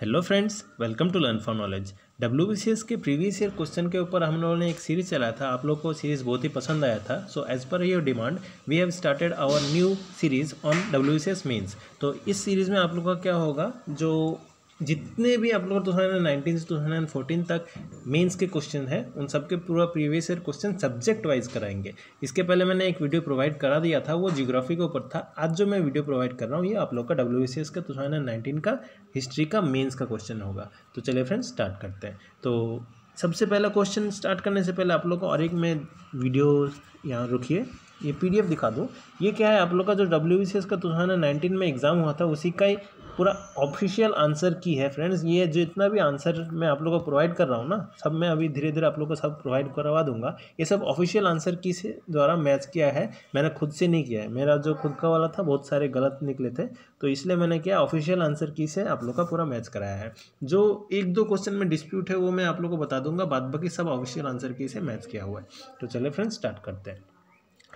Hello friends welcome to learn for knowledge WBCS के previous year question के ऊपर हम लोगों ने एक सीरीज़ चलाया था। आप लोग को सीरीज़ बहुत ही पसंद आया था। So as per your demand we have started our new series on W means तो इस सीरीज़ में आप लोगों का क्या होगा? जो जितने भी आप लोग टू थाउज़ेंड नाइनटीन से टू थाउज़ेंड फोर्टीन तक मेंस के क्वेश्चन हैं, उन सबके पूरा previous year question subject wise कराएँगे। इसके पहले मैंने एक वीडियो प्रोवाइड करा दिया था, वो जियोग्राफी के ऊपर था। आज जो मैं वीडियो प्रोवाइड कर रहा हूँ, ये आप लोग का डब्ल्यू का टू थाउज़ेंड का हिस्ट्री का मेन्स का क्वेश्चन होगा। तो चलिए फ्रेंड्स स्टार्ट करते हैं। तो सबसे पहला क्वेश्चन स्टार्ट करने से पहले आप लोग को और एक मैं वीडियो यहाँ रुकिए, ये पीडीएफ दिखा दूँ। ये क्या है, आप लोग का जो डब्ल्यू का टू थाउज़ेंड नाइनटीन में एग्ज़ाम हुआ था, उसी का ही पूरा ऑफिशियल आंसर की है फ्रेंड्स ये जो इतना भी आंसर मैं आप लोगों को प्रोवाइड कर रहा हूँ ना, सब मैं अभी धीरे धीरे आप लोगों को सब प्रोवाइड करवा दूँगा. ये सब ऑफिशियल आंसर की से द्वारा मैच किया है. मैंने खुद से नहीं किया है. मेरा जो खुद का वाला था, बहुत सारे गलत निकले थे. तो इसलिए मैंने किया ऑफिशियल आंसर की से आप लोग का पूरा मैच कराया है. जो एक दो क्वेश्चन में डिस्प्यूट है, वो मैं आप लोग को बता दूँगा. बाद बाकी सब ऑफिशियल आंसर की से मैच किया हुआ है. तो चले फ्रेंड्स स्टार्ट करते हैं.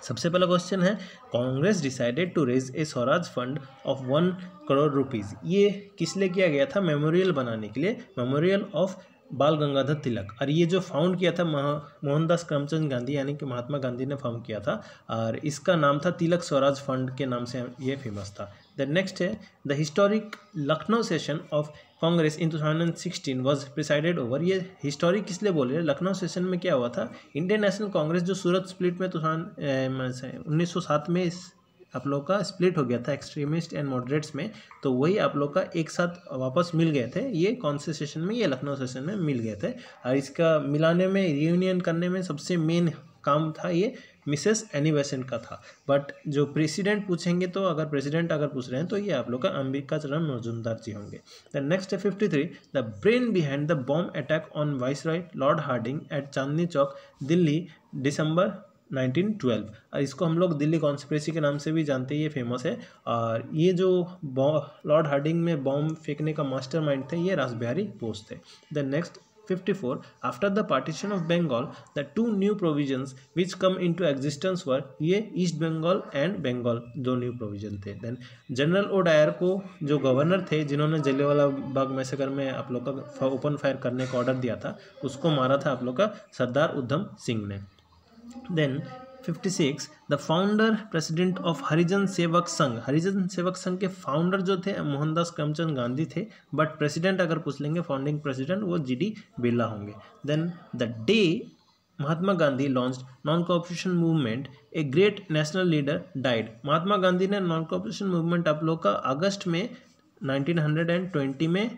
सबसे पहला क्वेश्चन है, Congress decided to raise a Swaraj fund of one crore rupees ये किस लिए किया गया था? मेमोरियल बनाने के लिए मेमोरियल ऑफ़ बाल गंगाधर तिलक. और ये जो फाउंड किया था मोहनदास करमचंद गांधी, यानी कि महात्मा गांधी ने फाउंड किया था, और इसका नाम था तिलक स्वराज फंड के नाम से ये फ़ेमस था. द नेक्स्ट है the historic Lucknow session of Congress in 2016 was presided over ये हिस्टोरिक किस लिए बोल रहे हैं? लखनऊ सेशन में क्या हुआ था? इंडियन नेशनल कांग्रेस जो सूरत स्प्लिट में तो उन्नीस सौ सात में इस आप लोग का स्प्लिट हो गया था एक्सट्रीमिस्ट एंड मॉडरेट्स में तो वही आप लोग का एक साथ वापस मिल गए थे। ये कौन से सेशन में? ये लखनऊ सेशन में मिल गए थे। और इसका मिलाने में रियूनियन करने में सबसे मेन काम था ये। मिसेस एनी बेसेंट का था। बट जो प्रेसिडेंट पूछेंगे तो अगर प्रेसिडेंट अगर पूछ रहे हैं तो ये आप लोग का अंबिका चरण मजूमदार जी होंगे। द नेक्स्ट है fifty three the brain behind the bomb attack on viceroy Hardinge at Chandni Chowk Delhi December 1912 और इसको हम लोग दिल्ली कॉन्स्परेसी के नाम से भी जानते हैं, ये फ़ेमस है। और ये जो लॉर्ड हार्डिंग में बॉम्ब फेंकने का मास्टर माइंड थे, ये रासबिहारी बोस थे। The next 54 after the partition of bengal, the two new provisions which come into existence were ये ईस्ट बंगाल एंड बंगाल दो न्यू प्रोविज़न थे। देन जनरल ओ डायर को जो गवर्नर थे, जिन्होंने जलियावाला बाग मैसेकर में आप लोग का ओपन फायर करने का ऑर्डर दिया था, उसको मारा था आप लोग का सरदार उधम सिंह ने। Then 56 the founder president of Harijan Sevak Sangh Harijan Sevak Sangh के फाउंडर जो थे, मोहनदास करमचंद गांधी थे बट प्रेसिडेंट अगर पूछ लेंगे फाउंडिंग प्रेसिडेंट वो जी डी बिरला होंगे। Then the day Mahatma Gandhi launch non cooperation movement a great national leader died Mahatma Gandhi ने नॉन कॉपरेशन मूवमेंट आप लोग का अगस्त में 1920 में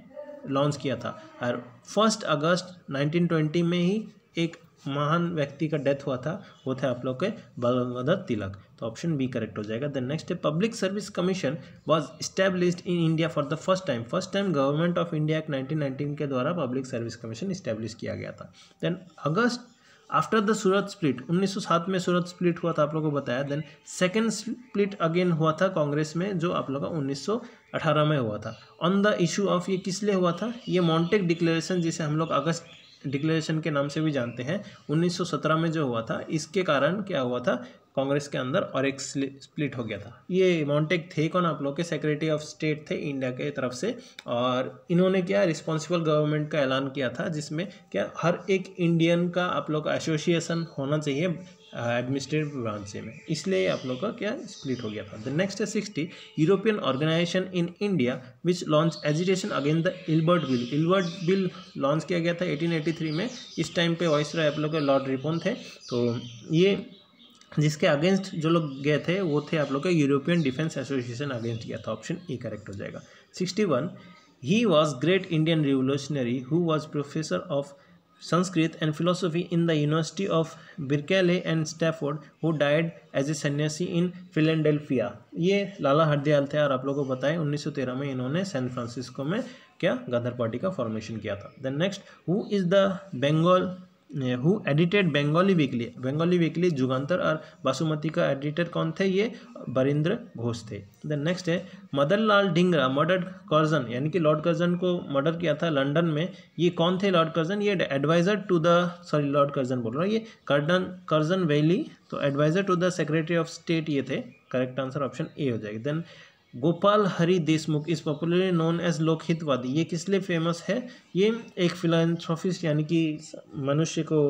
लॉन्च किया था। और फ़र्स्ट अगस्त 1920 में ही एक महान व्यक्ति का डेथ हुआ था, वो थे आप लोग के बाल तिलक। तो ऑप्शन बी करेक्ट हो जाएगा। Then next public service commission was established in India for the first time first time government of India act 1919 के द्वारा पब्लिक सर्विस कमीशन इस्टेब्लिश किया गया था। Then August after the Surat split 1907 में सूरत split हुआ था, आप लोगों को बताया। देन सेकेंड स्प्लिट अगेन हुआ था कांग्रेस में, जो आप लोग का अठारह में हुआ था। ऑन द इशू ऑफ़ ये किस लिए हुआ था? ये मॉन्टेक डिक्लेरेशन जिसे हम लोग अगस्त डिक्लेरेशन के नाम से भी जानते हैं। 1917 में जो हुआ था, इसके कारण क्या हुआ था? कांग्रेस के अंदर और एक स्प्लिट हो गया था। ये मॉन्टेक थे कौन आप लोग के? सेक्रेटरी ऑफ़ स्टेट थे इंडिया के तरफ़ से। और इन्होंने क्या रिस्पॉन्सिबल गवर्नमेंट का ऐलान किया था, जिसमें क्या हर एक इंडियन का आप लोग का एसोसिएशन होना चाहिए। एडमिनिस्ट्रेटिव ब्रांच में। इसलिए आप लोग का क्या स्प्लिट हो गया था। द नेक्स्ट है sixty European organisation in India which launch agitation against the Ilbert bill Ilbert bill launch किया गया था 1883 में। इस टाइम पे वॉइस आप लोग के लॉर्ड रिपोन थे। तो ये जिसके अगेंस्ट जो लोग गए थे, वो थे आप लोग का यूरोपियन डिफेंस एसोसिएशन अगेंस्ट गया था। ऑप्शन ई करेक्ट हो जाएगा। Sixty one he was great Indian revolutionary who was professor of Sanskrit and philosophy in the university of Berkeley and Stafford who died as a sannyasi in Philadelphia ये लाला हरदयाल थे और आप लोगों को बताएँ 1913 में इन्होंने सैन फ्रांसिस्को में क्या गदर पार्टी का फॉर्मेशन किया था. Then next who is the Bengal who edited Bengali weekly Bengali weekly Jugantar और बासुमती का एडिटर कौन थे? ये बरिंद्र घोष थे। देन नेक्स्ट है मदर लाल ढिंगरा मर्डर कर्जन यानी कि लॉर्ड कर्जन को मर्डर किया था लंदन में। ये कौन थे लॉर्ड कर्जन ये adviser to the sorry lord Curzon बोल रहा हूँ। ये कर्डन कर्जन वैली तो adviser to the secretary of state ये थे। करेक्ट आंसर ऑप्शन ए हो जाएगा। Then Gopal Hari Deshmukh is popularly known as Lokhitwadi. ये किस लिए फ़ेमस है? ये एक फिलानथ्रोफिस्ट यानी कि मनुष्य को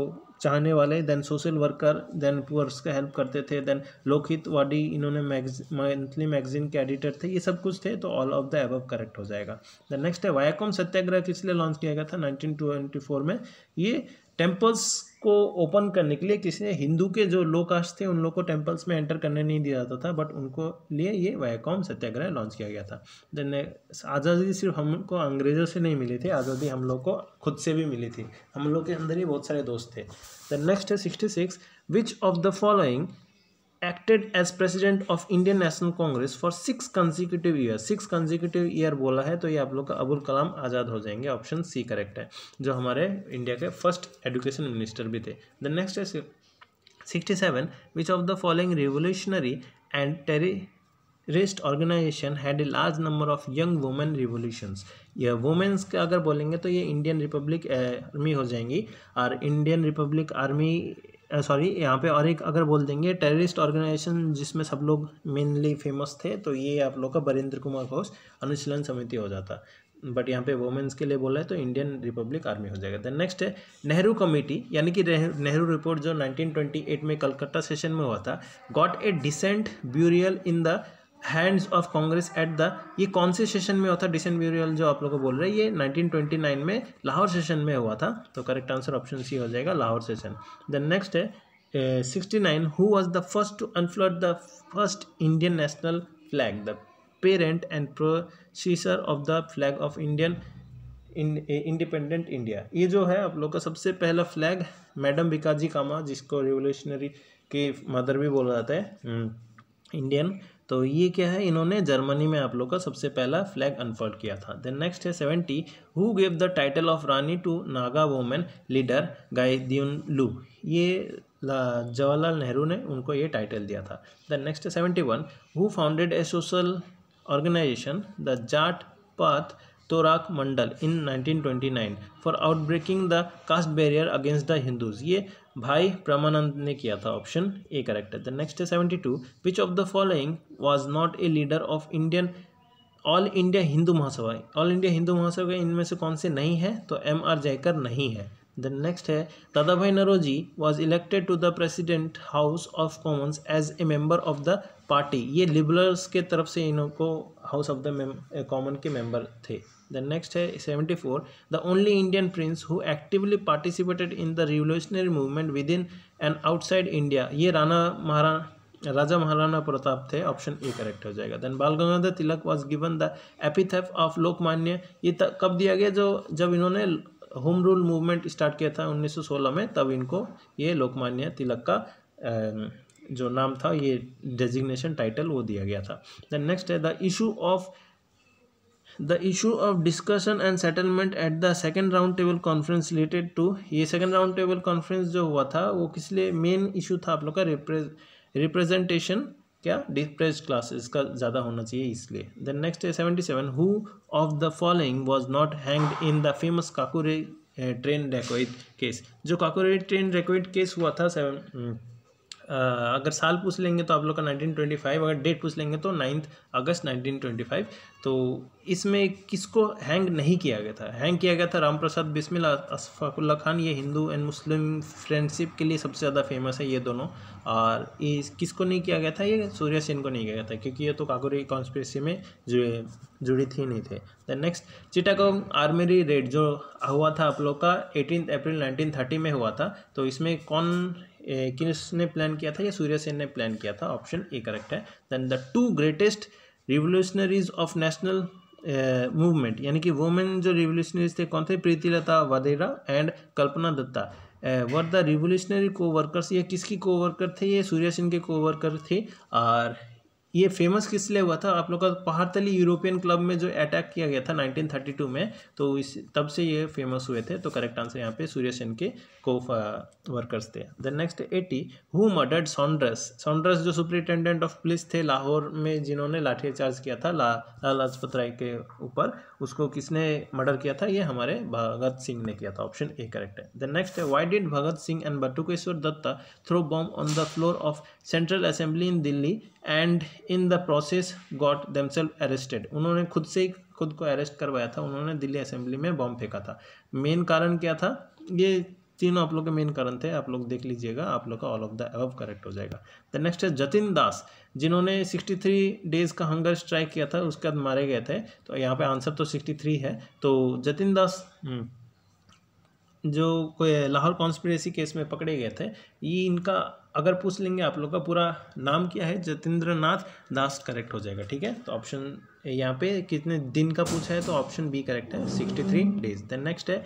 चाहने वाले then social worker then poors का हेल्प करते थे देन लोकहितवादी, इन्होंने मंथली मैगजीन के एडिटर थे, ये सब कुछ थे तो all of the above correct हो जाएगा। द नेक्स्ट है वायाकॉम सत्याग्रह किस लिए लॉन्च किया गया था? नाइनटीन ट्वेंटी फोर में। ये टेम्पल्स को ओपन करने के लिए किसी ने हिंदू के जो लो कास्ट थे, उन लोग को टेम्पल्स में एंटर करने नहीं दिया जाता था बट उनको लिए ये वैकॉम सत्याग्रह लॉन्च किया गया था। देन आज़ादी सिर्फ़ हमको अंग्रेज़ों से नहीं मिली थी, आज़ादी हम लोग को खुद से भी मिली थी। हम लोग के अंदर ही बहुत सारे दोस्त थे। द नेक्स्ट है sixty six which of the following acted as president of Indian national Congress for six consecutive year six consecutive year बोला है तो ये आप लोग का अबुल कलाम आज़ाद हो जाएँगे। ऑप्शन सी करेक्ट है, जो हमारे इंडिया के फ़र्स्ट एजुकेशन मिनिस्टर भी थे। द नेक्स्ट है sixty seven which of the following revolutionary and terrorist organisation had a large number of young women revolutions यह वुमेन्स का अगर बोलेंगे तो ये इंडियन रिपब्लिक आर्मी हो जाएँगी। और इंडियन रिपब्लिक आर्मी सॉरी यहाँ पे और एक अगर बोल देंगे टेररिस्ट ऑर्गेनाइजेशन जिसमें सब लोग मेनली फ़ेमस थे तो ये आप लोग का बरेंद्र कुमार घोष अनुशीलन समिति हो जाता। बट यहाँ पे वुमेन्स के लिए बोला है तो इंडियन रिपब्लिक आर्मी हो जाएगा। देन नेक्स्ट है नेहरू कमेटी यानी कि नेहरू रिपोर्ट जो 1928 में कलकत्ता सेशन में हुआ था got a decent burial in the hands of Congress at the ये कौन से सेशन में हुआ था? डिसेंट ब्यूरियल जो आप लोग को बोल रहे हैं ये 1929 में लाहौर सेशन में हुआ था। तो करेक्ट आंसर ऑप्शन सी हो जाएगा लाहौर सेशन देन नेक्स्ट है sixty nine who was the first to unfold the first Indian national flag the parent and processor of the flag of Indian independent India ये जो है आप लोग का सबसे पहला फ्लैग मैडम बिकाजी कामा जिसको रिवोल्यूशनरी के मदर भी बोला जाता है इंडियन हम्म, तो ये क्या है? इन्होंने जर्मनी में आप लोग का सबसे पहला फ्लैग अनफोल्ड किया था। देन नेक्स्ट है seventy who gave the title of Rani to Naga women leader Gaidinliu ये जवाहरलाल नेहरू ने उनको ये टाइटल दिया था। देन नेक्स्ट है seventy one who founded a social organisation the Jat Pat Todak Mandal in 1929 for outbreaking the caste barrier against the Hindus ये भाई प्रमानंद ने किया था ऑप्शन ए करेक्ट है द नेक्स्ट है seventy two which of the following was not a leader of Indian all India Hindu Mahasabha all India Hindu Mahasabha इनमें से कौन से नहीं है? तो एम आर जयकर नहीं है. देन नेक्स्ट है Dadabhai Naoroji was elected to the president house of commons as a member of the party ये लिबरल्स के तरफ़ से इनको हाउस ऑफ़ द कॉमन के मेंबर थे. देन नेक्स्ट है seventy four the only Indian prince who actively participated in the revolutionary movement within and outside India ये राणा महाराणा राजा महाराणा प्रताप थे ऑप्शन ए करेक्ट हो जाएगा. Then Bal Gangadhar Tilak was given the epithet of Lokmanya. ये कब दिया गया? जो, जब इन्होंने होम रूल मूवमेंट स्टार्ट किया था 1916 में, तब इनको ये लोकमान्य तिलक का जो नाम था, ये डेजिग्नेशन टाइटल वो दिया गया था. देन नेक्स्ट है the issue of the issue of discussion and settlement at the second round table conference related to ये सेकेंड राउंड टेबल कॉन्फ्रेंस जो हुआ था, वो किस लिए मेन इशू था आप लोग का? रिप्रेजेंटेशन क्या? डिप्रेस क्लासेस का ज़्यादा होना चाहिए इसलिए। देन नेक्स्ट है seventy seven who of the following was not hanged in the famous Kakori train dacoit case जो काकुरे ट्रेन डेकोइट केस हुआ था सेवन अगर साल पूछ लेंगे तो आप लोग का 1925 अगर डेट पूछ लेंगे तो नाइन्थ अगस्त 1925 तो इसमें किसको हैंग नहीं किया गया था? हैंग किया गया था राम प्रसाद बिस्मिल अशफाकुल्ला खान। ये हिंदू एंड मुस्लिम फ्रेंडशिप के लिए सबसे ज़्यादा फ़ेमस है ये दोनों। और इस किसको नहीं किया गया था? ये सूर्य सेन को नहीं किया गया था, क्योंकि ये तो काकोरी कॉन्स्परेसी में जो जुड़ी थी नहीं थे। Then next Chittagong armoury raid जो हुआ था आप लोग का, एटीन अप्रैल नाइनटीन में हुआ था। तो इसमें कौन किसने प्लान किया था? या सूर्य सेन ने प्लान किया था? ऑप्शन ए करेक्ट है। Then the two greatest revolutionaries of national movement यानी कि वोमेन जो रिवोल्यूशनरीज थे, कौन थे? Pritilata, Waddedar and Kalpana Dutta were the revolutionary coworkers ये किसकी कोवर्कर थे? ये सूर्य सेन के कोवर्कर थे। और ये फ़ेमस किस लिए हुआ था? आप लोग का पहाड़तली यूरोपियन क्लब में जो अटैक किया गया था 1932 में तो इस, तब से ये फ़ेमस हुए थे तो करेक्ट आंसर यहाँ पे सूर्य सेन के को वर्कर्स थे। Then next eighty who murdered Saunders Saunders जो सुपरिटेंडेंट ऑफ़ पुलिस थे लाहौर में, जिन्होंने लाठीचार्ज किया था, ला लाजपत राय के ऊपर, उसको किसने मर्डर किया था? ये हमारे भगत सिंह ने किया था ऑप्शन ए करेक्ट है। देन नेक्स्ट है why did Bhagat Singh and Batukeshwar Dutta throw bomb on the floor of central assembly in Delhi and in the process got themself arrested. उन्होंने खुद से ही खुद को अरेस्ट करवाया था। उन्होंने दिल्ली असेंबली में बॉम्ब फेंका था। मेन कारण क्या था? ये तीनों आप लोग के मेन कारण थे। आप लोग देख लीजिएगा। आप लोग का all of the above correct हो जाएगा। द नेक्स्ट है जतिन दास जिन्होंने 63 डेज़ का हंगर स्ट्राइक किया था। उसके बाद मारे गए थे। तो यहाँ पे आंसर तो 63 है। तो जतिन दास हम्म, जो कोई लाहौर कॉन्स्पिरेसी केस में पकड़े गए थे ये इनका अगर पूछ लेंगे आप लोग का, पूरा नाम क्या है? जतेंद्र नाथ दास करेक्ट हो जाएगा, ठीक है? तो ऑप्शन यहाँ पे कितने दिन का पूछा है? तो ऑप्शन बी करेक्ट है sixty three days then next है,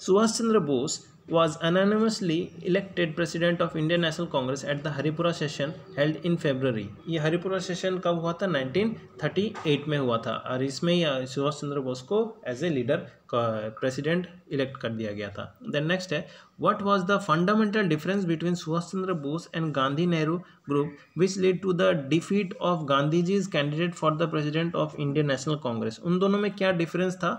Subhash Chandra Bose was anonymously elected president of Indian National Congress at the Haripura session held in February. ये हरिपुरा session कब हुआ था? 1938 में हुआ था और इसमें सुभाष चंद्र बोस को as a leader president elect कर दिया गया था। देन नेक्स्ट है what was the fundamental difference between Subhash Chandra Bose and Gandhi Nehru group which lead to the defeat of Gandhi ji is candidate for the president of Indian national Congress उन दोनों में क्या difference था?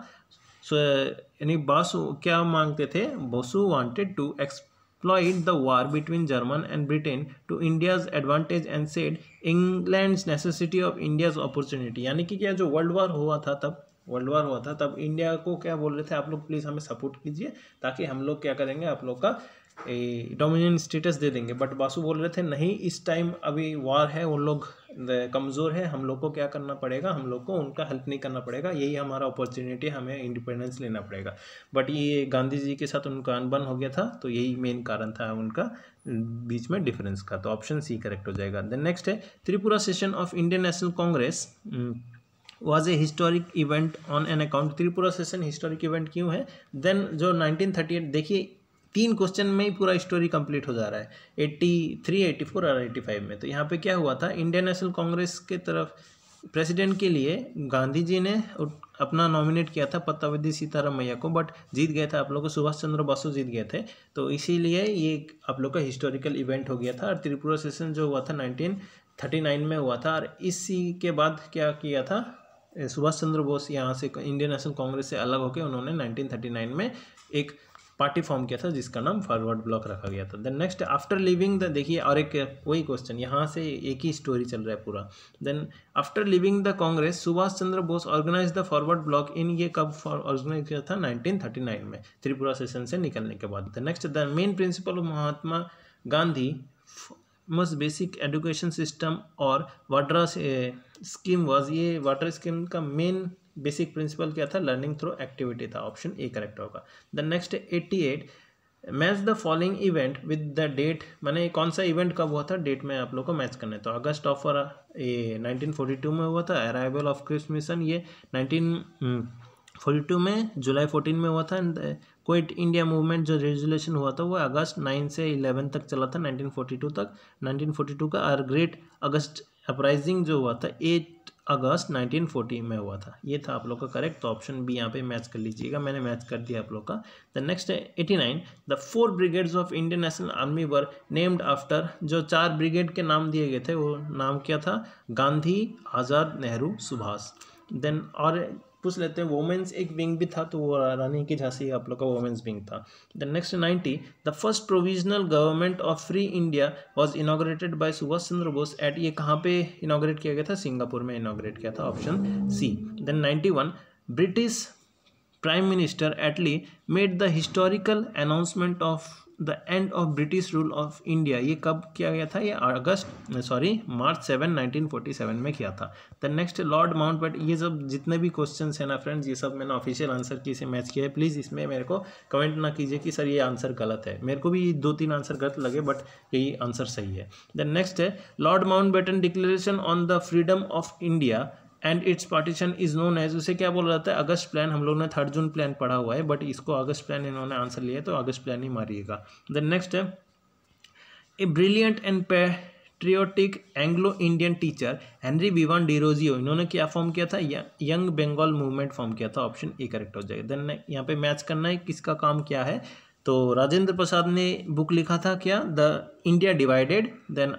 सो यानी बासु क्या मांगते थे? Bose wanted to exploit the war between German and Britain to India's advantage and said England necessity of India's opportunity यानी कि क्या जो वर्ल्ड वॉर हुआ था तब? वर्ल्ड वॉर हुआ था तब इंडिया को क्या बोल रहे थे? आप लोग प्लीज़ हमें सपोर्ट कीजिए ताकि हम लोग क्या करेंगे? आप लोग का डोमिनियन स्टेटस दे देंगे। बट बासु बोल रहे थे, नहीं, इस टाइम अभी वार है, उन लोग कमज़ोर है, हम लोग को क्या करना पड़ेगा? हम लोग को उनका हेल्प नहीं करना पड़ेगा। यही हमारा अपॉर्चुनिटी हमें इंडिपेंडेंस लेना पड़ेगा। बट ये गांधी जी के साथ उनका अनबन हो गया था तो यही मेन कारण था उनका, बीच में डिफरेंस का। तो ऑप्शन सी करेक्ट हो जाएगा। देन नेक्स्ट है, Tripura session of Indian National Congress was a historic event on an account Tripura session historic event क्यों है? देन जो 1938 देखिए तीन क्वेश्चन में ही पूरा स्टोरी कंप्लीट हो जा रहा है। एट्टी थ्री एट्टी फोर और एट्टी फाइव में। तो यहाँ पे क्या हुआ था? इंडियन नेशनल कांग्रेस के तरफ़ प्रेसिडेंट के लिए गांधी जी ने अपना नॉमिनेट किया था पत्तावधी सीताराम मैया को बट जीत गए थे आप लोग। को सुभाष चंद्र बसु जीत गए थे। तो इसीलिए ये आप लोग का हिस्टोरिकल इवेंट हो गया था। और त्रिपुरा सेशन जो हुआ था नाइनटीन थर्टी नाइन में हुआ था। और इसी के बाद क्या किया था? सुभाष चंद्र बोस यहाँ से इंडियन नेशनल कांग्रेस से अलग होकर उन्होंने 1939 में एक पार्टी फॉर्म किया था, जिसका नाम फॉरवर्ड ब्लॉक रखा गया था। Then next after leaving the देखिए, और एक वही क्वेश्चन यहाँ से एक ही स्टोरी चल रहा है पूरा। Then after leaving the Congress Subhash Chandra Bose organise the forward block in ये कब ऑर्गेनाइज किया था? 1939 में, त्रिपुरा सेशन से निकलने के बाद। Next the main principle of Mahatma Gandhi must basic education system और वाड्रा स्कीम वॉज़ ये वाटर स्कीम का मेन बेसिक प्रिंसिपल क्या था? लर्निंग थ्रू एक्टिविटी था ऑप्शन ए करेक्ट होगा। The next eighty eight match the following event with the date मैंने कौन सा इवेंट कब हुआ था? डेट में आप लोग को मैच करना है। तो अगस्त ऑफ़ ये नाइनटीन फोर्टी टू में हुआ था। अराइवल ऑफ़ क्रिस्ट मिशन ये नाइनटीन फोर्टी टू में जुलाई फोर्टीन में हुआ था। एंड क्विट इंडिया मूवमेंट जो रेजुलेशन हुआ था, वो अगस्त नाइन से इलेवन तक चला था नाइनटीन फोर्टी टू तक। नाइनटीन फोर्टी टू का आर ग्रेट अगस्त अपराइजिंग जो हुआ था एट अगस्त 1940 में हुआ था। ये था आप लोग का करेक्ट तो ऑप्शन बी यहाँ पे मैच कर लीजिएगा। मैंने मैच कर दिया आप लोग का। द नेक्स्ट है eighty nine the four brigades of Indian National Army were named after जो चार ब्रिगेड के नाम दिए गए थे, वो नाम क्या था? गांधी, आज़ाद नेहरू, सुभाष। देन और पूछ लेते हैं वोमेंस एक विंग भी था तो वो रानी की झांसी आप लोग का वोमेंस विंग था. The next ninety the first provisional government of free India was inaugurated by Subhash Chandra Bose at ये कहाँ पे इनाग्रेट किया गया था? सिंगापुर में इनाग्रेट किया था option C then ninety one British prime minister Attlee made the historical announcement of the end of British rule of India ये कब किया गया था? ये August sorry March seven, nineteen forty seven में किया था। The next Lord Mountbatten ये सब जितने भी क्वेश्चन है ना फ्रेंड्स ये सब मैंने ऑफिशियल आंसर की से मैच किया है। प्लीज़ इसमें मेरे को कमेंट ना कीजिए कि सर ये आंसर गलत है। मेरे को भी दो तीन आंसर गलत लगे बट यही आंसर सही है। देन नेक्स्ट है Lord Mountbatten declaration on the freedom of India and its partition is known as उसे क्या बोला जाता है? अगस्त प्लान हम लोग ने थर्ड जून प्लान पढ़ा हुआ है बट इसको अगस्त प्लान इन्होंने आंसर लिया है तो अगस्त प्लान ही मारिएगा। देन नेक्स्ट है a brilliant and patriotic Anglo Indian teacher Henry Vivian Derozio इन्होंने क्या फॉर्म किया था? यंग बंगाल मूवमेंट फॉर्म किया था ऑप्शन ए करेक्ट हो जाएगा। देन यहाँ पे मैच करना है, किसका काम क्या है? तो राजेंद्र प्रसाद ने बुक लिखा था क्या? The India divided then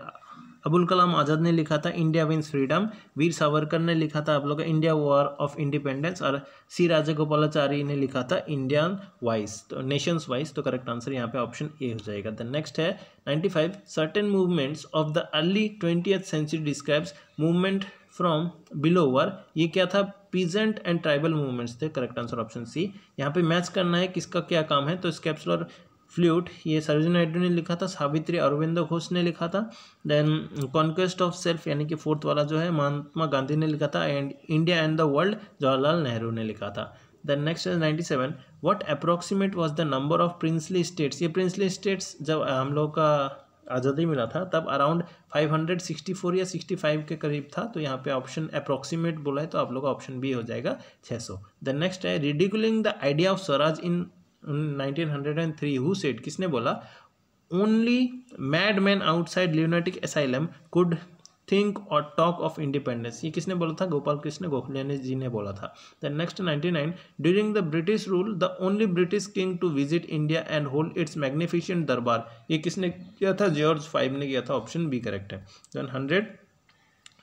Abul Kalam Azad ने लिखा था, India wins freedom. Veer Savarkar ने लिखा था, आप लोग का इंडिया वॉर ऑफ़ इंडिपेंडेंस और सी राजगोपालाचारी ने लिखा था, इंडियन वाइस। तो नेशंस वाइस तो करेक्ट आंसर यहाँ पे ऑप्शन ए हो जाएगा। द नेक्स्ट है ninety five certain movements of the early twenty century describes movement from below were ये क्या था? पीजेंट एंड ट्राइबल मूवमेंट्स थे, करेक्ट आंसर ऑप्शन सी। यहाँ पे मैच करना है, किसका क्या काम है तो स्केप्सुलर फ्लूट ये सरोजिनी नायडू ने लिखा था, सावित्री अरविंदो घोष ने लिखा था। देन कॉन्क्वेस्ट ऑफ़ सेल्फ यानी कि फोर्थ वाला जो है, महात्मा गांधी ने लिखा था and India and the world Jawaharlal Nehru ने लिखा था। Then next is ninety seven what approximate was the number of princely states ये प्रिंसली स्टेट्स जब हम लोग का आज़ादी मिला था, तब अराउंड 564 या 65 के करीब था तो यहाँ पे ऑप्शन अप्रोक्सीमेट बोला है तो आप लोग का ऑप्शन बी हो जाएगा 600 द नेक्स्ट है ridiculing the idea of swaraj in 1903 who said किसने बोला only mad man outside lunatic asylum could think or talk of independence ये किसने बोला था गोपाल कृष्ण गोखले जी ने बोला था the next ninety nine during the British rule the only British king to visit India and hold its magnificent durbar ये किसने किया था जॉर्ज फाइव ने किया था ऑप्शन बी करेक्ट है then hundred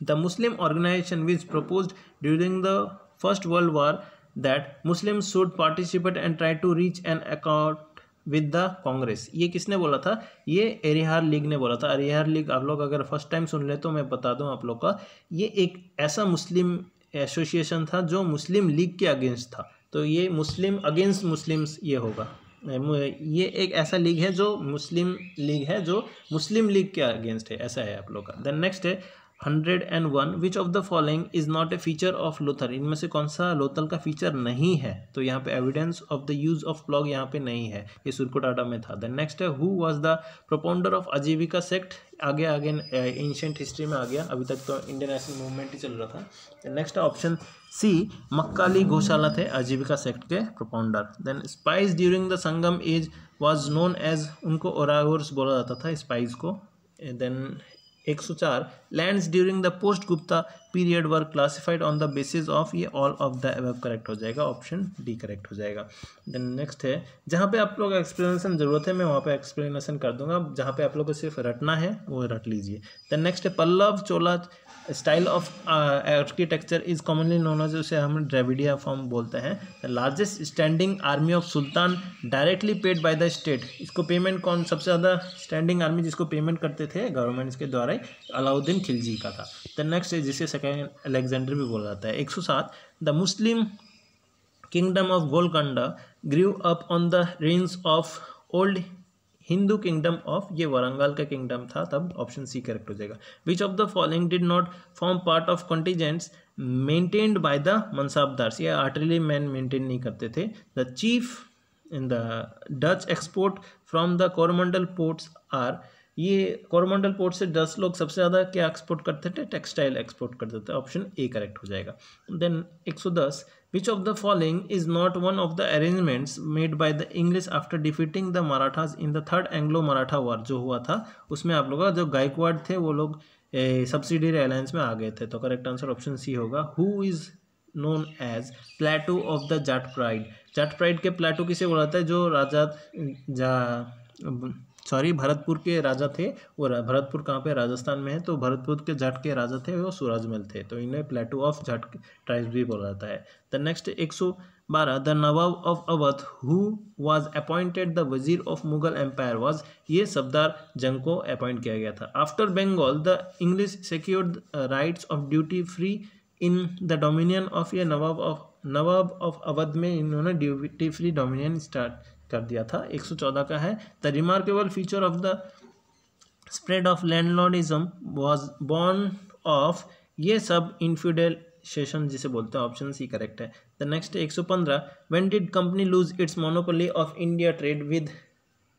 the Muslim organisation which propose during the first world war that Muslim should participate and try to reach an account with the Congress ये किसने बोला था? ये एरिहार लीग ने बोला था। एरिहार लीग आप लोग अगर फ़र्स्ट टाइम सुन ले तो मैं बता दूँ आप लोग का, ये एक ऐसा मुस्लिम एसोसिएशन था जो मुस्लिम लीग के अगेंस्ट था। तो ये मुस्लिम अगेंस्ट मुस्लिम्स ये होगा। ये एक ऐसा लीग है जो मुस्लिम लीग है जो मुस्लिम लीग के अगेंस्ट है। ऐसा है आप लोग का। देन नेक्स्ट है hundred and one which of the following is not a feature of Lothal इनमें से कौन सा लोथल का फीचर नहीं है? तो यहाँ पे evidence of the use of plough यहाँ पे नहीं है। ये सुरकोटाटा में था। देन नेक्स्ट है who was the propounder of Ajivika sect आगे आगे एंशियंट हिस्ट्री में आ गया। अभी तक तो इंडियन नेशनल मूवमेंट ही चल रहा था। नेक्स्ट है ऑप्शन सी मक्काली गौशाला थे आजीविका सेक्ट के propounder then spice during the Sangam age was known as उनको ओरावर्स बोला जाता था स्पाइस को। देन एक सौ चार lands during the post Gupta period were classified on the basis of ये all of the above correct हो जाएगा ऑप्शन डी करेक्ट हो जाएगा। देन नेक्स्ट है, जहाँ पे आप लोग एक्सप्लेनेशन ज़रूरत है, मैं वहाँ पे एक्सप्लेनेशन कर दूँगा। जहाँ पे आप लोग को सिर्फ़ रटना है, वो रट लीजिए। देन नेक्स्ट है, Pallava, Chola style of architecture is commonly known as उसे हम ड्रेविडिया फॉर्म बोलते हैं। The largest standing army of sultan directly paid by the state. इसको पेमेंट कौन, सबसे ज़्यादा स्टैंडिंग आर्मी जिसको पेमेंट करते थे, गवर्नमेंट के द्वारा ही, अलाउद्दीन खिलजी का था। द नेक्स्ट जिसे सेकेंड अलेक्जेंडर भी बोला जाता है। एक सौ सात, the Muslim kingdom of Golconda grew up on the range of old Hindu kingdom of ये वारंगाल का किंगडम था, तब ऑप्शन सी करेक्ट हो जाएगा। Which of the following did not form part of contingents maintained by the mansabdars ये artillery man maintain नहीं करते थे। The chief in the Dutch export from the Coromandel ports are ये Coromandel port से दस लोग सबसे ज़्यादा क्या एक्सपोर्ट करते थे? टेक्सटाइल एक्सपोर्ट करते थे। ऑप्शन ए करेक्ट हो जाएगा। Then 110 Which of the following is not one of the arrangements made by the English after defeating the Marathas in the third Anglo-Maratha war जो हुआ था उसमें आप लोगों का जो गायकवाड़ थे वो लोग सब्सिडरी अलायंस में आ गए थे तो करेक्ट आंसर ऑप्शन सी होगा Who is known as Plateau of the Jat Pride? Jat Pride के Plateau किसे बोला जाता है जो राजा जा सॉरी, भरतपुर के राजा थे वो, भरतपुर कहाँ पे? राजस्थान में है तो भरतपुर के जट के राजा थे वो सूरजमल थे तो इन्हें प्लेटू ऑफ़ जट ट्राइब्स भी बोला जाता है। द नेक्स्ट एक सौ बारह the nawab of Awadh who was appointed the wazir of Mughal empire was ये सफदार जंग को अपॉइंट किया गया था। After Bengal the English secured rights of duty free in the dominion of ये नवाब ऑफ़ नवाब ऑफ़ अवध में इन्होंने ड्यूटी फ्री डोमिनियन स्टार्ट कर दिया था। 114 का है। The remarkable feature of the spread of landlordism was born of ये सब इनफिडेल सेशन जिसे बोलते हैं ऑप्शन सी करेक्ट है। द नेक्स्ट एक सौ पंद्रह when did company lose its monopoly of India trade with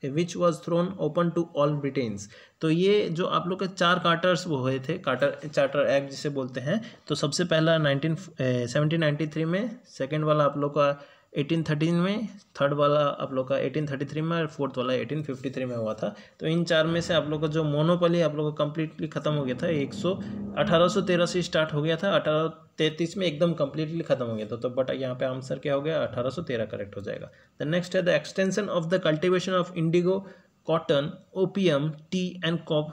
which was thrown open to all Britons तो ये जो आप लोग के चार कार्टर्स वो हुए थे कार्टर चार्टर एक्ट जिसे बोलते हैं तो सबसे पहला नाइनटीन सेवनटीन नाइन्टी थ्री में सेकेंड वाला आप लोग का एटीन थर्टीन में थर्ड वाला आप लोग का एटीन थर्टी थ्री में और फोर्थ वाला एटीन फिफ्टी थ्री में हुआ था। तो इन चार में से आप लोग का जो मोनोपली आप लोग का कम्प्लीटली ख़त्म हो गया था, एक सौ अठारह सौ स्टार्ट हो गया था, अठारह तैंतीस में एकदम कम्प्लीटली खत्म हो गया था। तो बट यहाँ पे आंसर क्या हो गया? अठारह सौ तेरह करेक्ट हो जाएगा। द नेक्स्ट है the extension of the cultivation of indigo cotton opium tea and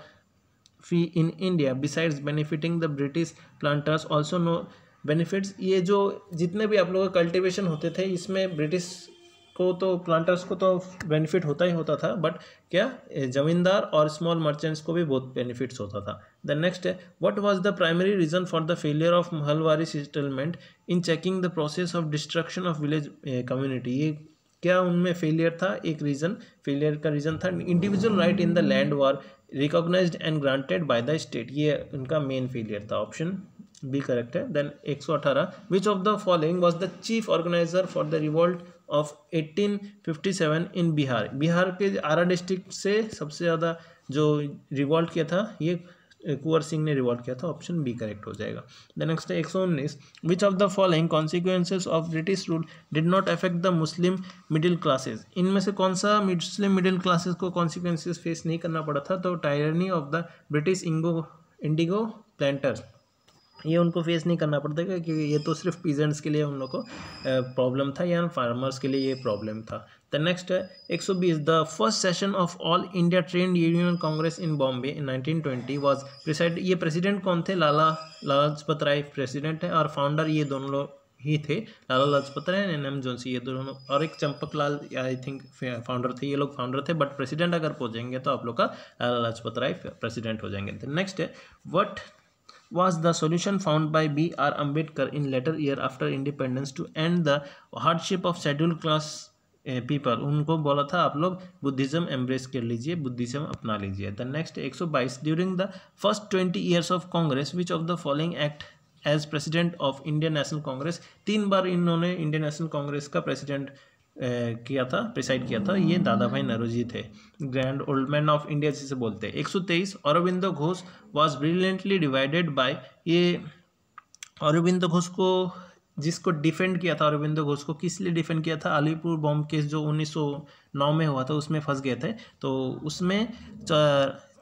coffee in India besides benefiting the British planters also no benefits ये जो जितने भी आप लोगों का कल्टिवेशन होते थे, इसमें ब्रिटिश को तो प्लांटर्स को तो बेनिफिट होता ही होता था बट क्या? जमींदार और स्मॉल मर्चेंट्स को भी बहुत बेनिफिट्स होता था। द नेक्स्ट है what was the primary reason for the failure of mahalwari settlement in checking the process of destruction of village community ये क्या उनमें फेलियर था? एक रीज़न फेलियर का रीज़न था individual right in the land were recognised and granted by the state ये उनका main failure था ऑप्शन बी करेक्ट है देन एक सौ अठारह which of the following was the chief organiser for the revolt of 1857 in Bihar Bihar के Arrah district से सबसे ज़्यादा जो रिवॉल्ट किया था, ये कुंवर सिंह ने रिवॉल्ट किया था ऑप्शन बी करेक्ट हो जाएगा। द नेक्स्ट है एक सौ उन्नीस which of the following consequences of British rule did not affect the Muslim middle classes इनमें से कौन सा मुस्लिम मिडिल क्लासेज को कॉन्सिक्वेंसेज फेस नहीं करना पड़ा था? तो टायरनी ऑफ़ द ब्रिटिश इंगो इंडिगो प्लांटर्स ये उनको फेस नहीं करना पड़ता क्योंकि ये तो सिर्फ़ पीजेंट्स के लिए उन लोग को प्रॉब्लम था या फार्मर्स के लिए ये प्रॉब्लम था। द नेक्स्ट है, एक सौ बीस the first session of all India trade union Congress in Bombay in nineteen twenty was preside ये प्रेसिडेंट कौन थे? लाला लाजपत राय प्रेसिडेंट है और फाउंडर ये दोनों लोग ही थे। लाला लाजपत राय एंड एम जोशी ये दोनों और एक Champak Lal I think founder थे, ये लोग फाउंडर थे बट प्रेसिडेंट अगर पहुँचेंगे तो आप लोग का लाला लाजपत राय प्रेसिडेंट हो जाएँगे। नेक्स्ट है what was the solution found by B. R. Ambedkar in later year after independence to end the hardship of scheduled class people उनको बोला था, आप लोग बुद्धिज्म एम्ब्रेस कर लीजिए, बुद्धिज्म अपना लीजिए the next 122 during the first twenty years of Congress which of the following act as president of Indian National Congress तीन बार इन्होंने इंडियन नेशनल कांग्रेस का प्रेसिडेंट किया था प्रिसाइड किया था, ये दादा भाई नरोजी थे। Grand old man of India जिसे बोलते हैं। तेईस Aurobindo Ghosh was brilliantly divided by ये औरबिंदो घोष को, जिसको डिफेंड किया था अरविंदो घोष को, किस लिए डिफेंड किया था? अलीपुर बॉम्ब केस जो 1909 में हुआ था, उसमें फंस गए थे। तो उसमें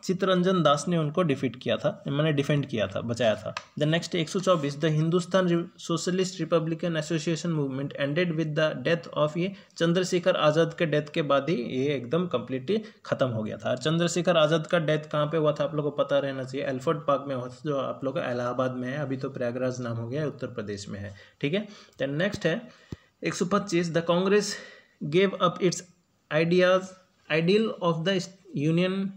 चित्ररंजन दास ने उनको डिफीट किया था, मैंने डिफेंड किया था, बचाया था। द नेक्स्ट एक सौ चौबीस the Hindustan socialist republican association movement ended with the death of ये चंद्रशेखर आज़ाद के डेथ के बाद ही ये एकदम कम्प्लीटली खत्म हो गया था। और चंद्रशेखर आज़ाद का डेथ कहाँ पे हुआ था, आप लोग को पता रहना चाहिए। एल्फर्ड पार्क में हुआ था, जो आप लोग इलाहाबाद में है, अभी तो प्रयागराज नाम हो गया है उत्तर प्रदेश में है। ठीक है? देन नेक्स्ट है, एक सौ पच्चीस the Congress gave up its ideas ideal of the union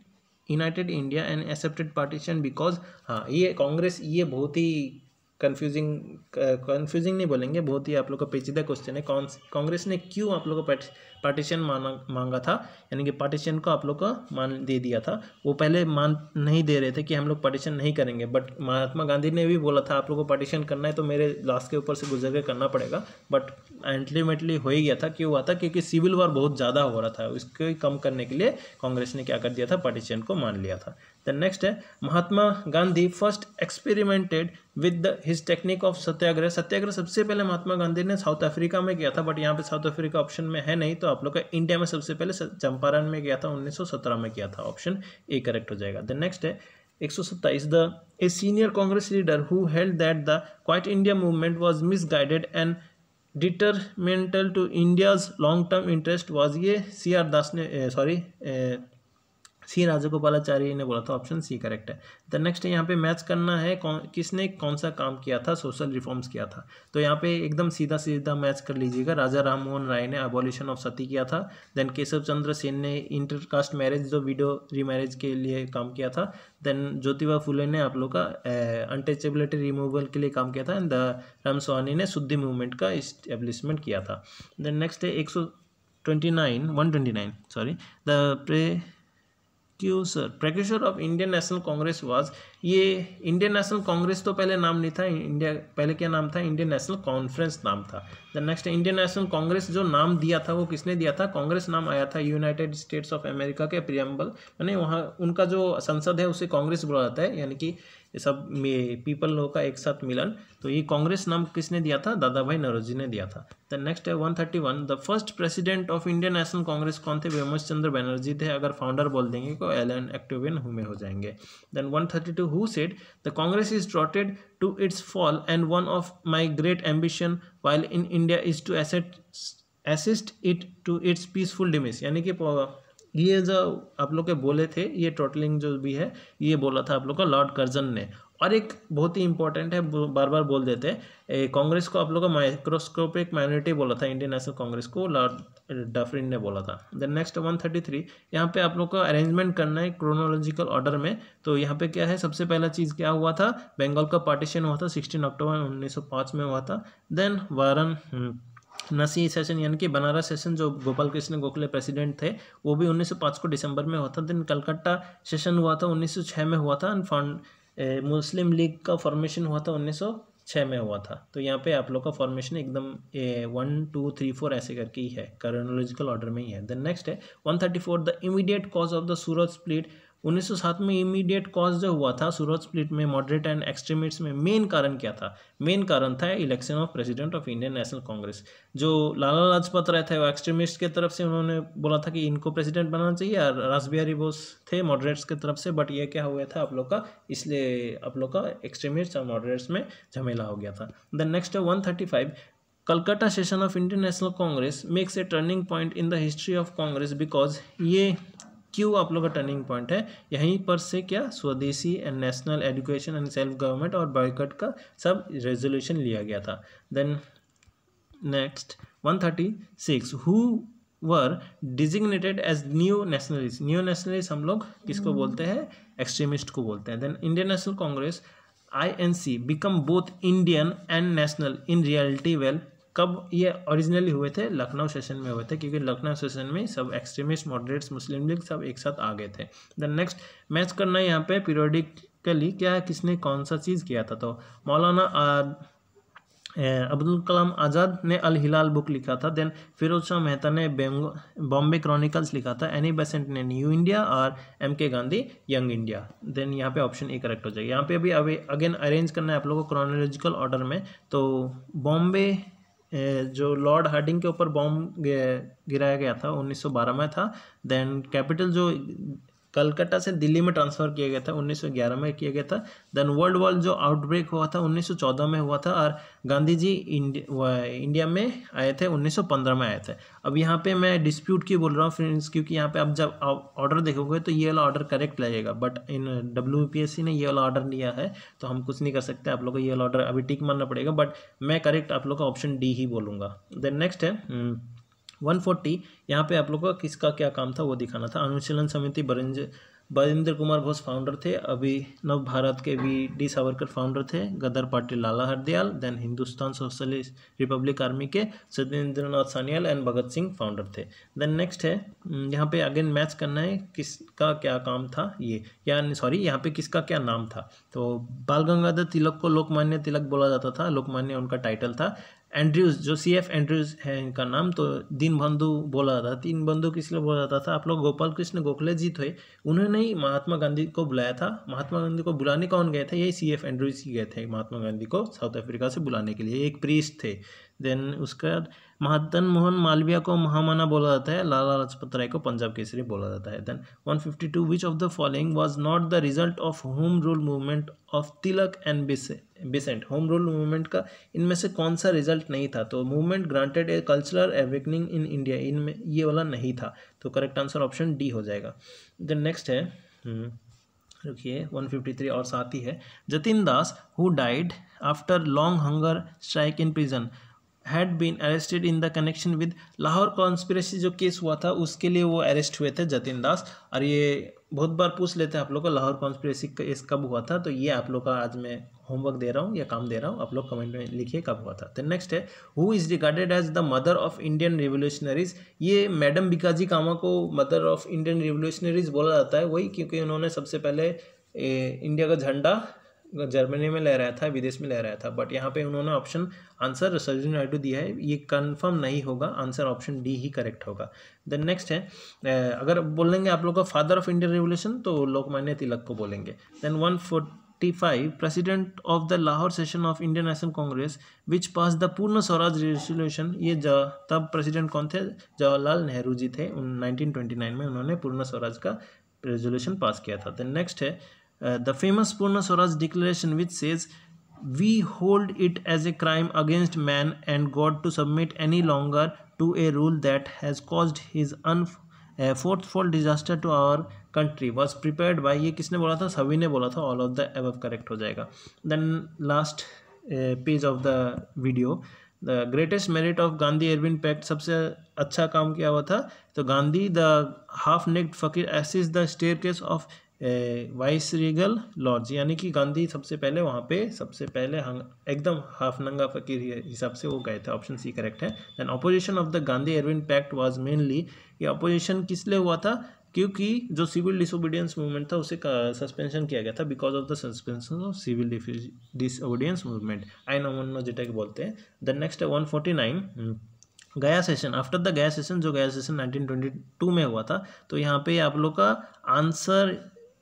united India and accepted partition because हाँ ये कांग्रेस ये बहुत ही कन्फ्यूजिंग कन्फ्यूजिंग नहीं बोलेंगे, बहुत ही आप लोग का पेचीदा क्वेश्चन है। कौन कांग्रेस ने क्यों आप लोग को पार्टीशन माना मांगा था? यानी कि पार्टीशन को आप लोग का मान, दे दिया था। वो पहले मान नहीं दे रहे थे कि हम लोग पार्टीशन नहीं करेंगे बट महात्मा गांधी ने भी बोला था, आप लोग को पार्टीशन करना है तो मेरे लास्ट के ऊपर से गुजर के करना पड़ेगा। बट अल्टीमेटली हो ही गया था, क्यों हुआ था? क्योंकि सिविल वॉर बहुत ज़्यादा हो रहा था। उसको कम करने के लिए कांग्रेस ने क्या कर दिया था? पार्टीशन को मान लिया था। देन नेक्स्ट है Mahatma Gandhi first experimented with his technique of satyagraha satyagraha सबसे पहले महात्मा गांधी ने साउथ अफ्रीका में किया था बट यहाँ पे साउथ अफ्रीका ऑप्शन में है नहीं तो आप लोग का इंडिया में सबसे पहले चंपारण में गया था 1917 में किया था ऑप्शन ए करेक्ट हो जाएगा। देन नेक्स्ट है एक सौ सत्ताईस the a senior Congress leader who held that the Quit India Movement was misguided and detrimental to India's long term interest was ये सी आर दास ने सॉरी सी राजगोपालाचार्य ने बोला था ऑप्शन सी करेक्ट है। द नेक्स्ट यहाँ पे match करना है, कौन, किसने कौन सा काम किया था सोशल रिफॉर्म्स किया था। तो यहाँ पे एकदम सीधा सीधा मैच कर लीजिएगा। राजा राम मोहन राय ने अबॉलिशन ऑफ़ सती किया था। देन केशव चंद्र सेन ने इंटरकास्ट मैरिज जो वीडियो रीमैरिज के लिए काम किया था। देन ज्योतिबा फुले ने आप लोग का अनटचेबिलिटी रिमूवल के लिए काम किया था। एंड द राम सोहानी ने शुद्धि मूवमेंट का इस्टेब्लिशमेंट किया था। देन नेक्स्ट है, एक सौ twenty nine one twenty nine sorry the pray क्यों sir precursor of Indian National Congress was ये इंडियन नेशनल कांग्रेस तो पहले नाम नहीं था इंडिया पहले क्या नाम था? इंडियन नेशनल कॉन्फ्रेंस नाम था। The next Indian National Congress जो नाम दिया था, वो किसने दिया था? कांग्रेस नाम आया था यूनाइटेड स्टेट्स ऑफ़ अमेरिका के प्रियम्बल यानी वहाँ, उनका जो संसद है, उसे कांग्रेस बोला जाता है, यानी कि ये सब पीपल लोगों का एक साथ मिलन। तो ये कांग्रेस नाम किसने दिया था? दादा भाई नरोजी ने दिया था। द नेक्स्ट है one thirty one the first president of Indian National Congress कौन थे? वेमस चंद्र बनर्जी थे। अगर फाउंडर बोल देंगे तो एल एन एक्टिविन हुए हो जाएँगे। Then one thirty two who said the Congress is tottered to its fall and one of my great ambition while in India is to asset assist it to its peaceful demise यानी कि ये जो आप लोग के बोले थे, ये टोटलिंग जो भी है, ये बोला था आप लोग का लॉर्ड कर्जन ने। और एक बहुत ही इंपॉर्टेंट है बार बार बोल देते हैं कांग्रेस को आप लोग का माइक्रोस्कोपिक माइनॉरिटी बोला था इंडियन नेशनल कांग्रेस को लॉर्ड डफरिन ने बोला था। Then next one thirty three यहाँ पे आप लोग को अरेंजमेंट करना है क्रोनोलॉजिकल ऑर्डर में। तो यहाँ पे क्या है, सबसे पहला चीज़ क्या हुआ था बंगाल का पार्टीशन हुआ था सिक्सटीन अक्टूबर उन्नीस सौ पाँच में हुआ था। देन वारन नसी सेशन यानी कि बनारस सेशन जो गोपाल कृष्ण गोखले प्रेसिडेंट थे, वो भी 1905 को दिसंबर में हुआ था। देन कलकत्ता सेशन हुआ था 1906 में हुआ था। एंड मुस्लिम लीग का फॉर्मेशन हुआ था, उन्नीस छः में हुआ था। तो यहाँ पे आप लोग का फॉर्मेशन एकदम वन टू थ्री फोर ऐसे करके ही है। क्रोनोलॉजिकल ऑर्डर में ही है। देन नेक्स्ट है one thirty four the immediate cause of the Surat split 1907 में इमीडिएट कॉज जो हुआ था, सूरज स्प्लिट में मॉडरेट एंड एक्सट्रीमिट्स में मेन कारण क्या था? मेन कारण था election of president of Indian National Congress जो लाला लाजपत राय थे, वो एक्सट्रीमिस्ट के तरफ़ से उन्होंने बोला था कि इनको प्रेसिडेंट बनाना चाहिए, और रासबिहारी बोस थे मॉडरेट्स की तरफ़ से बट ये क्या हुआ था, आप लोग का, इसलिए आप लोग का एक्सट्रीमिस्ट और मॉडरेट्स में झमेला हो गया था। Then next one thirty five Calcutta session of Indian National Congress makes a turning point in the history of Congress because ये क्यों आप लोग का टर्निंग पॉइंट है? यहीं पर से क्या swadeshi and national education and self government और बाइकट का सब रेजोल्यूशन लिया गया था? Then next one thirty six who were designated as new nationalist new nationalist हम लोग किसको बोलते हैं? एक्सट्रीमिस्ट को बोलते हैं। Then Indian National Congress I N C become both Indian and national in reality well कब ये ओरिजिनली हुए थे? लखनऊ सेशन में हुए थे, क्योंकि लखनऊ सेशन में सब एक्सट्रीमिस्ट मॉडरेट्स मुस्लिम लीग सब एक साथ आ गए थे। देन नेक्स्ट मैच करना यहाँ पे पीरियोडिकली क्या है? किसने कौन सा चीज़ किया था? तो मौलाना अब्दुल कलाम आज़ाद ने अल हिलाल बुक लिखा था। देन फिरोज शाह मेहता ने बॉम्बे क्रॉनिकल्स लिखा था। एनी बेसेंट ने न्यू इंडिया और M K Gandhi young India then यहाँ पे ऑप्शन ए करेक्ट हो जाएगा। यहाँ पे अभी अभी अगेन अरेंज करना है आप लोगों को क्रोनोलॉजिकल ऑर्डर में। तो बॉम्बे जो लॉर्ड हार्डिंग के ऊपर बॉम्ब गिराया गया था 1912 में था देन कैपिटल जो कलकत्ता से दिल्ली में ट्रांसफ़र किया गया था 1911 में किया गया था। देन वर्ल्ड वॉर जो आउटब्रेक हुआ था 1914 में हुआ था और गांधी जी इंडिया में आए थे 1915 में आए थे। अब यहाँ पे मैं डिस्प्यूट की बोल रहा हूँ फ्रेंड्स क्योंकि यहाँ पे अब जब ऑर्डर देखोगे तो ये वाला ऑर्डर करेक्ट लगेगा। बट इन डब्ल्यूपीएससी ने ये वाला ऑर्डर लिया है तो हम कुछ नहीं कर सकते, आप लोग को ये वाला ऑर्डर अभी टिक मानना पड़ेगा। बट मैं करेक्ट आप लोग का ऑप्शन डी ही बोलूँगा। देन नेक्स्ट है वन फोर्टी, यहाँ पे आप लोग का किसका क्या काम था वो दिखाना था। अनुशीलन समिति बरिंज, बरिंदर कुमार घोष फाउंडर थे अभी नव भारत के वी डी सावरकर फाउंडर थे, Ghadar Party Lala Hardayal then Hindustan Socialist Republic Army के सत्येंद्रनाथ सानियाल एंड भगत सिंह फाउंडर थे। देन नेक्स्ट है यहाँ पे अगेन मैच करना है, किसका क्या काम था ये, या सॉरी यहाँ पे किसका क्या नाम था। तो बाल गंगाधर तिलक को लोकमान्य तिलक बोला जाता था, लोकमान्य उनका टाइटल था। एंड्रयूज जो सी एफ़ एंड्रयूज है, इनका नाम तो दीन बंधु बोला जाता था। दीन बंधु किस लिए बोला जाता था? आप लोग गोपाल कृष्ण गोखले जी थे, उन्होंने ही महात्मा गांधी को बुलाया था। महात्मा गांधी को बुलाने कौन गए थे? यही सी एफ़ एंड्रयूज ही गए थे महात्मा गांधी को साउथ अफ्रीका से बुलाने के लिए। एक प्रीस्ट थे। देन उसके बाद महादन मोहन मालविया को महामाना बोला जाता है लाला लाजपत राय को पंजाब केसरी बोला जाता है। Then 152 which of the following was not the result of home rule movement of Tilak and Besant home rule movement का इनमें से कौन सा रिज़ल्ट नहीं था? तो movement granted a cultural awakening in India इनमें ये वाला नहीं था। तो करेक्ट आंसर ऑप्शन डी हो जाएगा। देन नेक्स्ट है हम्म, रुकिए 153 और साथ ही है। Jatin Das who died after long hunger strike in prison had been arrested in the connection with Lahore conspiracy जो केस हुआ था उसके लिए वो अरेस्ट हुए थे जतिन दास। और ये बहुत बार पूछ लेते हैं आप लोग का लाहौर कॉन्स्पिरसी केस कब हुआ था? तो ये आप लोग का आज मैं होमवर्क दे रहा हूँ या काम दे रहा हूँ। आप लोग कमेंट में लिखिए कब हुआ था। तो नेक्स्ट है who is regarded as the mother of Indian revolutionaries ये मैडम बिकाजी कामा को मदर ऑफ़ इंडियन रिवोल्यूशनरीज बोला जाता है वही क्योंकि उन्होंने सबसे पहले ए, इंडिया का झंडा जर्मनी में ले रहा था, विदेश में ले रहा था बट यहाँ पे उन्होंने ऑप्शन आंसर सरोजिनी नायडू दिया है, ये कंफर्म नहीं होगा आंसर ऑप्शन डी ही करेक्ट होगा। देन नेक्स्ट है अगर बोलेंगे आप लोग का फादर ऑफ़ इंडियन रेवोल्यूशन तो लोकमान्य तिलक को बोलेंगे। Then one forty five president of the Lahore session of Indian National Congress which pass the Purna Swaraj resolution ये तब प्रेसिडेंट कौन थे? जवाहरलाल नेहरू जी थे। ट्वेंटी नाइन में उन्होंने पूर्ण स्वराज का रेजोल्यूशन पास किया था। देन नेक्स्ट है Uh, the famous Purna Swaraj declaration which says we hold it as a crime against man and God to submit any longer to a rule that has caused his un fourth fall disaster to our country was prepared by ये किसने बोला था? सभी ने बोला था। All of the above correct हो जाएगा। Then last page of the video the greatest merit of Gandhi Irwin pact सबसे अच्छा काम किया हुआ था। तो Gandhi the half naked fakir एसिस the staircase of viceregal lodge यानी कि गांधी सबसे पहले वहाँ पे, सबसे पहले एकदम हाफ़ नंगा फकीर हिसाब से वो गए थे ऑप्शन सी करेक्ट है। Then opposition of the Gandhi Irwin pact was mainly ये अपोजिशन किस लिए हुआ था? क्योंकि जो सिविल डिसोबीडियंस मूवमेंट था, उसे सस्पेंशन किया गया था because of the suspension of civil disobedience movement I know no जेटा के बोलते हैं। देन नेक्स्ट है one forty nine Gaya session after the Gaya session जो गया सेशन 1922 में हुआ था तो यहाँ पे आप लोग का आंसर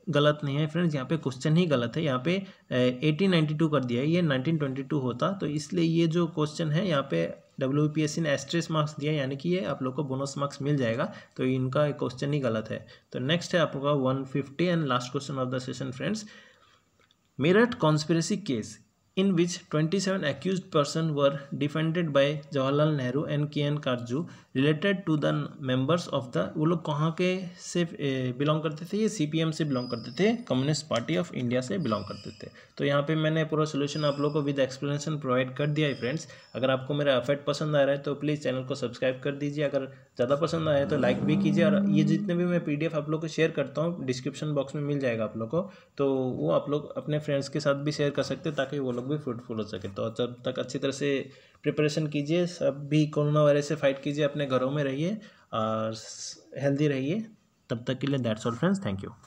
गलत नहीं है फ्रेंड्स यहाँ पे क्वेश्चन ही गलत है। यहाँ पे एटीन नाइन्टी टू कर दिया है, ये नाइनटीन ट्वेंटी टू होता। तो इसलिए ये जो क्वेश्चन है, यहाँ पे डब्ल्यू ने एस्ट्रेस मार्क्स दिया, यानी कि ये आप लोग को बोनस मार्क्स मिल जाएगा। तो इनका क्वेश्चन ही गलत है। तो नेक्स्ट है आपका one and last question of the session friends Meerut conspiracy case in 27 accused persons were defended by Jawaharlal Nehru and K N Karju related to the members of the, वो लोग कहाँ के से बिलोंग करते थे? ये सीपीएम से belong करते थे कम्युनिस्ट पार्टी ऑफ़ इंडिया से बिलोंग करते थे। तो यहाँ पे मैंने पूरा सोल्यूशन आप लोग को विद एक्सप्लेनेशन प्रोवाइड कर दिया है फ्रेंड्स अगर आपको मेरा एफर्ट पसंद आ रहा है तो प्लीज़ चैनल को सब्सक्राइब कर दीजिए। अगर ज़्यादा पसंद आया तो लाइक भी कीजिए। और ये जितने भी मैं पीडीएफ आप लोग को शेयर करता हूँ डिस्क्रिप्शन बॉक्स में मिल जाएगा आप लोग को। तो वो आप लोग अपने फ्रेंड्स के साथ भी शेयर कर सकते हैं, ताकि वो लोग भी फ्रूटफुल हो सके। तो जब तक अच्छी तरह से प्रिपरेशन कीजिए सब भी कोरोना वायरस से फाइट कीजिए, अपने घरों में रहिए और हेल्दी रहिए। तब तक के लिए that's all friends thank you